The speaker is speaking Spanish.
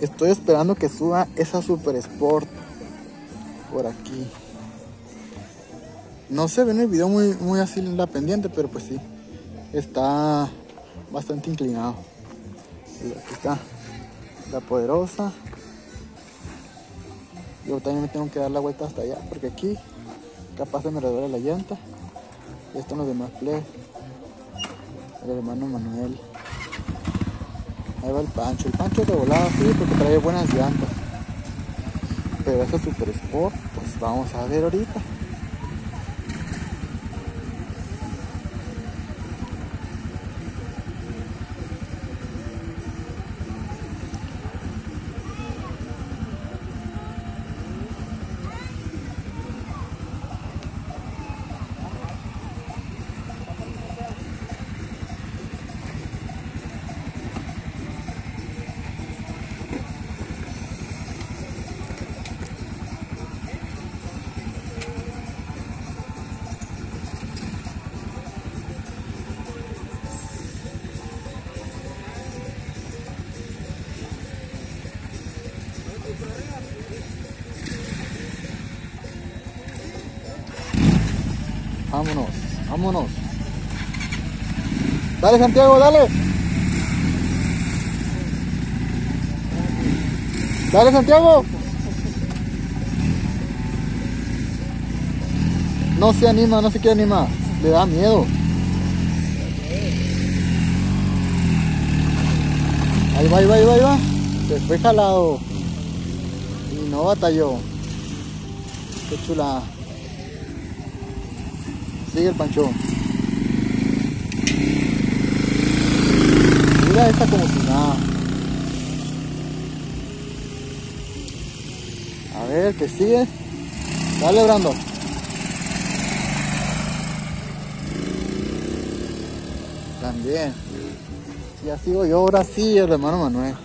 Estoy esperando que suba esa Super Sport por aquí. No se ve en el video muy, muy así la pendiente, pero pues sí. Está bastante inclinado. Aquí está la poderosa. Yo también me tengo que dar la vuelta hasta allá porque aquí capaz se me reduele la llanta. Y esto los demás play. El hermano Manuel. Ahí va el Pancho. El Pancho de volada, sí, porque trae buenas llantas. Pero ese Super Sport, pues vamos a ver ahorita. Vámonos, vámonos. Dale Santiago, dale. Dale Santiago. No se anima, no se quiere animar. Le da miedo. Ahí va, ahí va, ahí va, ahí va. Se fue jalado. Y no batalló. Qué chula. Sigue el pancho. Mira esta como si nada. A ver, que sigue. Dale, Brando. También. Ya sigo yo ahora sí, hermano Manuel.